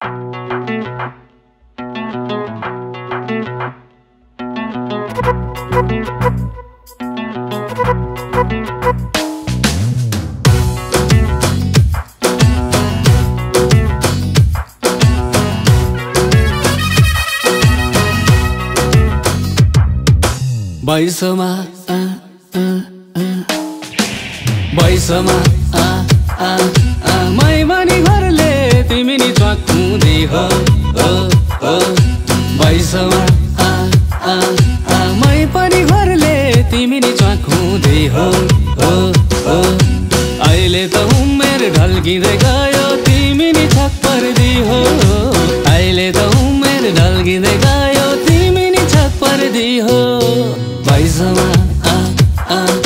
Bây giờ mà à, à, à. Bây giờ mà à, à, à. Mày mà đi với तिमी नि च्वाक्कुँदै हो हो, हो। भैसमा आ, आ, आ। मै पनि घरले तिमी नि च्वाक्कुँदै हो हो, हो। अहिले त उमेर ढल्किँदै गयो तिमी नि छक पर्दी हो अहिले त उमेर ढल्किँदै गयो तिमी नि छक पर्दी हो आ, आ, आ।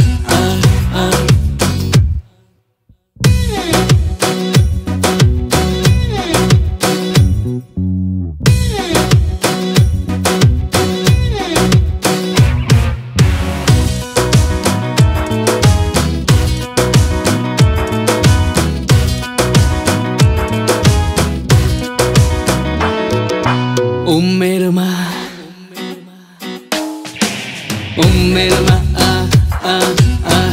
उमेरमा उमेरमा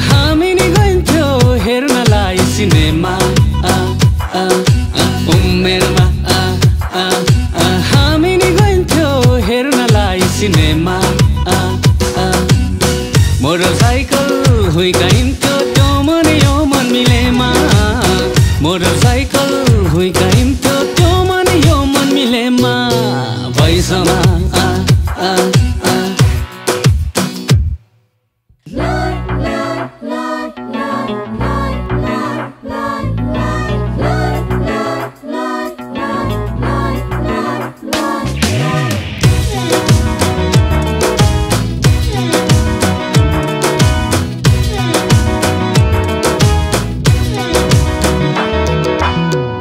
हामी नि गइन्थ्यो हेर्नलाई सिनेमा उमेरमा हामी नि गइन्थ्यो हेर्नलाई सिनेमा मोटरसाइकल हुइकाइन्थ्यो त्यो मन यो मन मिलेमा motorcycle zaman ah, ah, ah.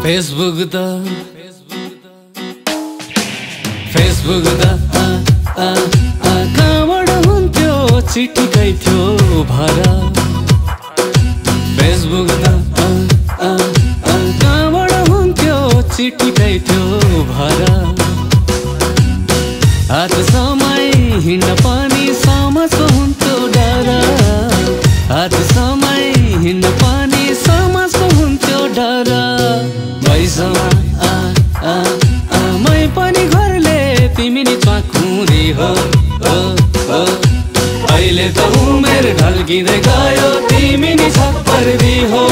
Facebook'da त फेसबुक त आ, आ, आ, कहाँबाट हुन्थ्यो चिठीकै थियो आ, आ, कहाँबाट हुन्थ्यो चिठीकै थियो भरा। हात समय हिँड्न पनि समाजको हुन्थ्यो डर। हात समय हिँड्न पनि समाजको हुन्थ्यो डर। भैसमा च्वाखुरी हो हो, हो। अहिले त उमेर ढल्किँदै गयो तिमी नि छप्पर्दी हो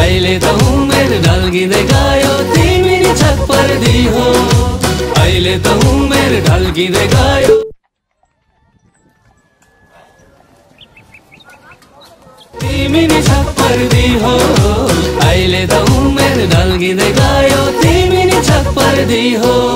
अहिले त उमेर ढल्किँदै गयो तिमी नि छप्पर्दी हो। अहिले त उमेर ढल्किँदै गयो। तिमी नि छप्पर्दी हो अहिले त उमेर ढल्किँदै गयो तिमी नि छप्पर्दी हो।